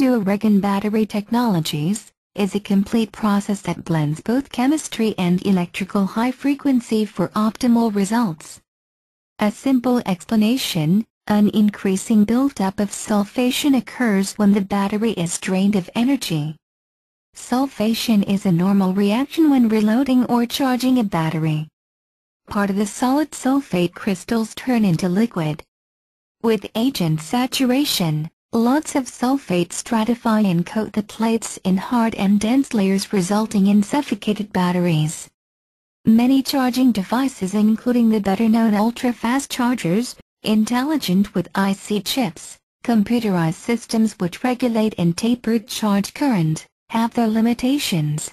Duo-Regen Battery Technologies, is a complete process that blends both chemistry and electrical high frequency for optimal results. A simple explanation, an increasing buildup of sulfation occurs when the battery is drained of energy. Sulfation is a normal reaction when reloading or charging a battery. Part of the solid sulfate crystals turn into liquid. With agent saturation, lots of sulfate stratify and coat the plates in hard and dense layers resulting in suffocated batteries. Many charging devices including the better-known ultra-fast chargers, intelligent with IC chips, computerized systems which regulate and tapered charge current, have their limitations.